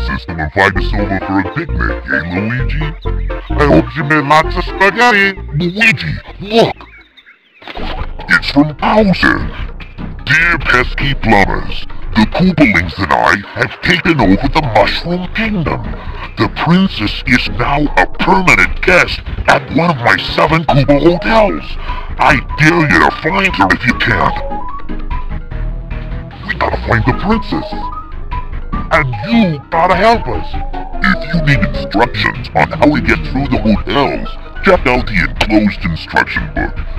system invite us over for a picnic, eh, Luigi? I hope you made lots of spaghetti. Luigi, look! It's from Bowser. Dear pesky plumbers, the Koopalings and I have taken over the Mushroom Kingdom. The princess is now a permanent guest at one of my seven Koopa hotels. I dare you to find her if you can. We gotta find the princess. And you gotta help us. If you need instructions on how we get through the hotels, check out the enclosed instruction book.